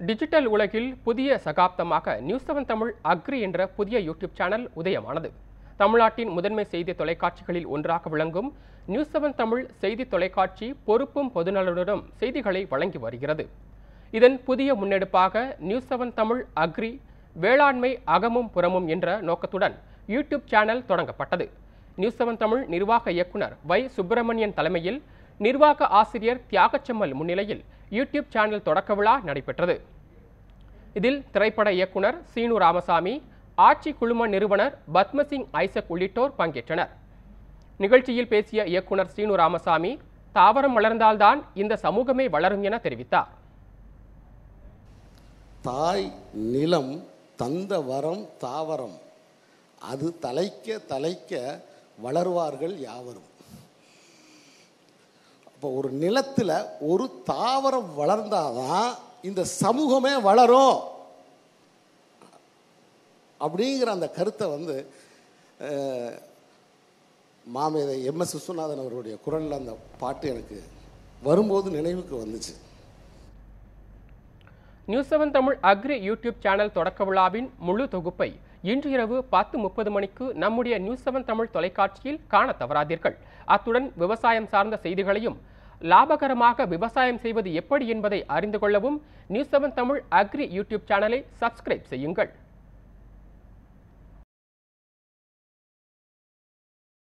Digital உலகில் புதிய சகாப்தமாக நியூஸ் செவன் தமிழ் அக்ரி என்ற புதிய யூடியூப் சேனல் உதயமானது. தமிழ்நாட்டின் முதன்மை செய்தி தொலைக்காட்சிகளில் ஒன்றாக விளங்கும் நியூஸ் செவன் தமிழ் செய்தி தொலைக்காட்சி பொறுப்பும் பொதுநலனுடன் செய்திகளை வழங்கி வருகிறது. இதன் புதிய முன்னெடுப்பாக நியூஸ் செவன் தமிழ் அக்ரி வேளாண்மை அகமும் புறமும் என்ற நோக்கத்துடன் யூடியூப் சேனல் தொடங்கப்பட்டது. நியூஸ் செவன் தமிழ் நிர்வாக இயக்குனர் வை சுப்பிரமணியன் தலைமையில் நிர்வாக ஆசிரியர் தியாகச்செம்மல் முன்னிலையில் யூடியூப் சேனல் தொடக்க விழா நடைபெற்றது. இதில் திரைப்பட இயக்குனர் சீனு ராமசாமி ஆட்சி குழும நிறுவனர் பத்மசிங் ஐசக் உள்ளிட்டோர் பங்கேற்றனர். நிகழ்ச்சியில் பேசிய இயக்குனர் சீனு ராமசாமி தாவரம் வளர்ந்தால்தான் இந்த சமூகமே வளரும் என தெரிவித்தார். தாய் நிலம் தந்த வரம் தாவரம். அது தலைக்க தலைக்க வளர்வார்கள் யாவரும். இப்போ ஒரு நிலத்தில் ஒரு தாவரம் வளர்ந்தாதான் இந்த சமூகமே வளரும். அப்படிங்கிற அந்த கருத்தை வந்து மாமேதை எம் எஸ் விஸ்வநாதன் அவருடைய குரலில் அந்த பாட்டு எனக்கு வரும்போது நினைவுக்கு வந்துச்சு. News Seven Tamil Agri YouTube channel தொடக்க விழாவின் முழு தொகுப்பை இன்று இரவு பத்து முப்பது மணிக்கு நம்முடைய நியூஸ் செவன் தமிழ் தொலைக்காட்சியில் காண தவறாதீர்கள். அத்துடன் விவசாயம் சார்ந்த செய்திகளையும் லாபகரமாக விவசாயம் செய்வது எப்படி என்பதை அறிந்து கொள்ளவும் News Seven Tamil Agri YouTube சேனலை சப்ஸ்கிரைப் செய்யுங்கள்.